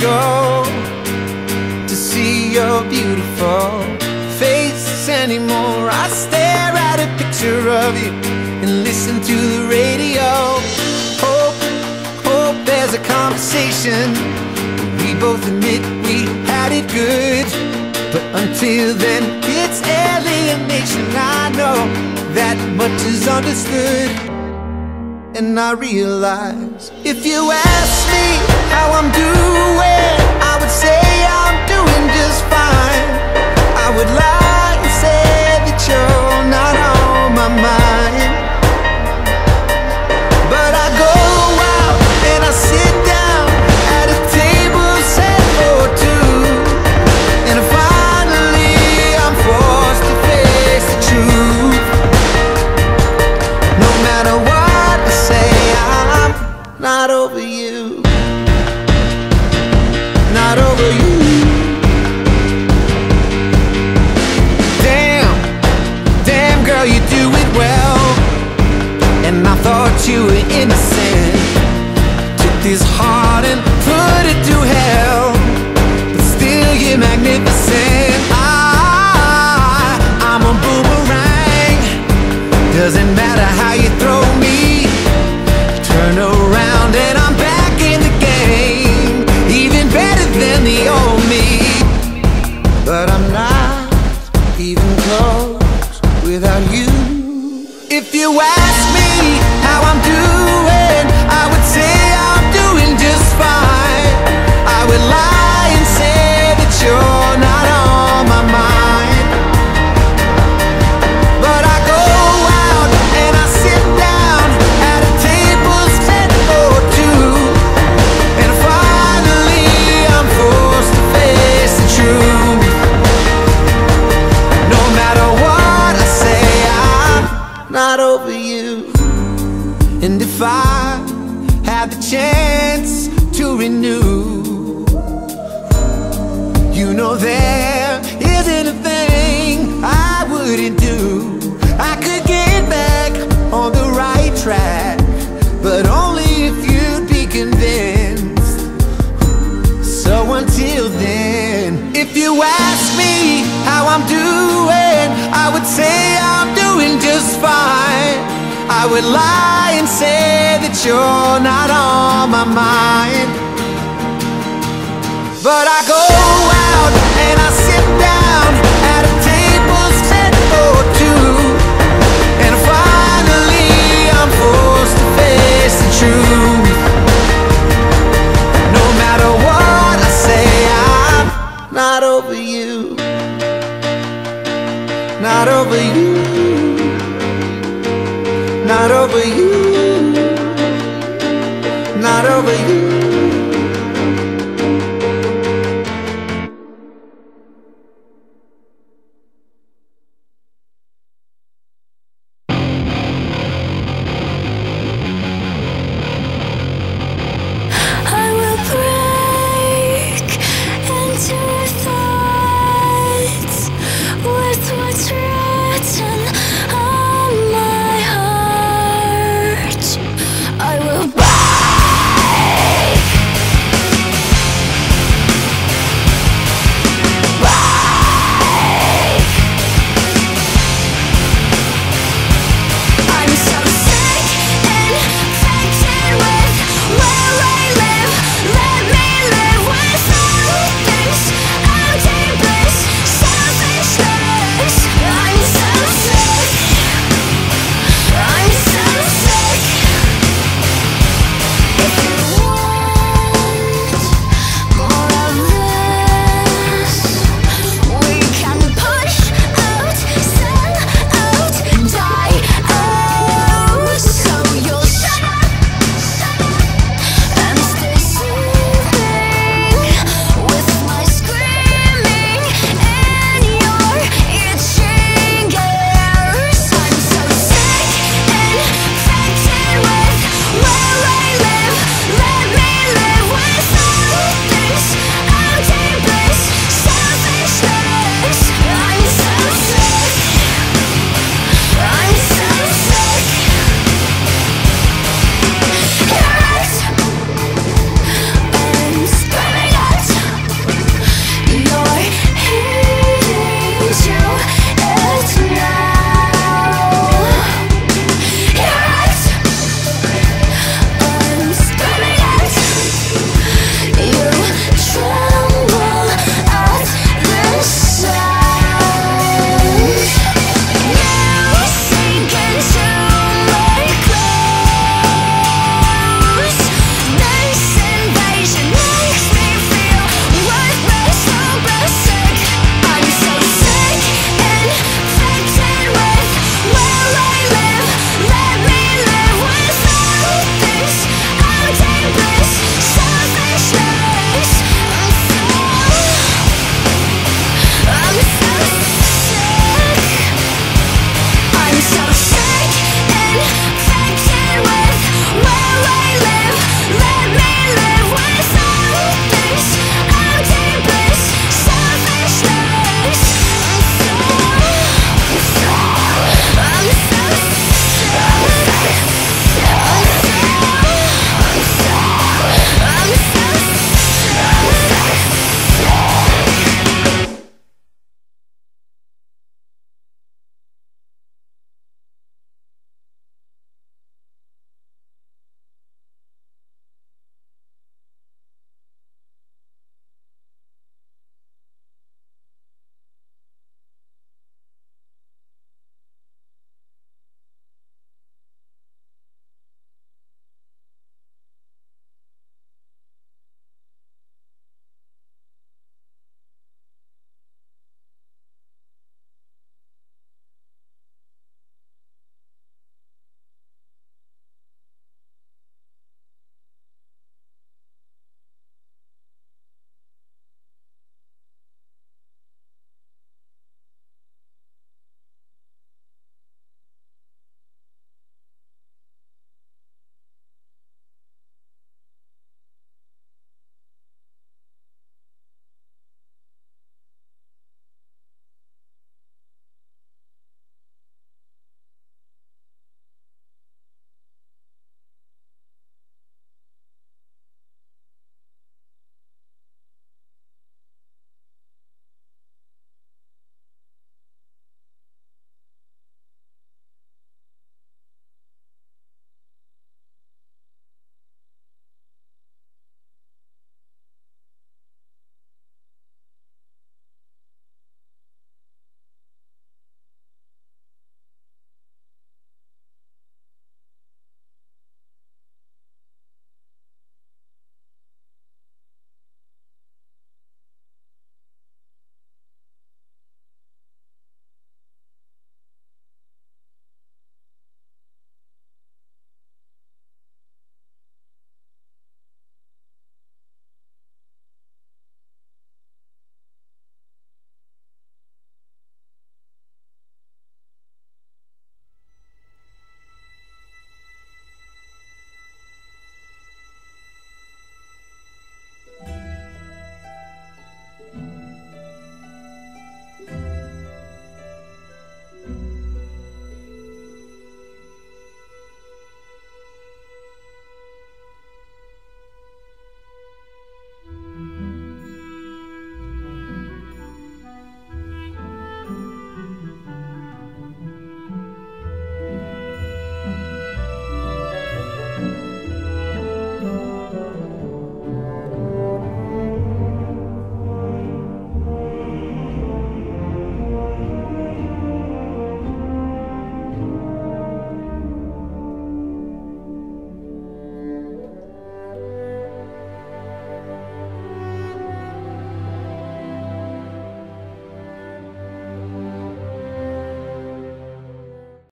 go to see your beautiful face anymore. I stare at a picture of you and listen to the radio. Hope, hope there's a conversation. We both admit we had it good. But until then, it's alienation. I know that much is understood. And I realize if you ask me how I'm doing, I would say I'm doing just fine. I would lie not over you. Not over you. Damn, damn girl, you do it well. And I thought you were innocent. Not over you. And if I had the chance to renew, you know there isn't a thing I wouldn't do. I could get back on the right track, would lie and say that you're not on my mind. But I go out and I sit down at a table set for two. And finally I'm forced to face the truth. No matter what I say, I'm not over you. Not over you. Not over you. Not over you.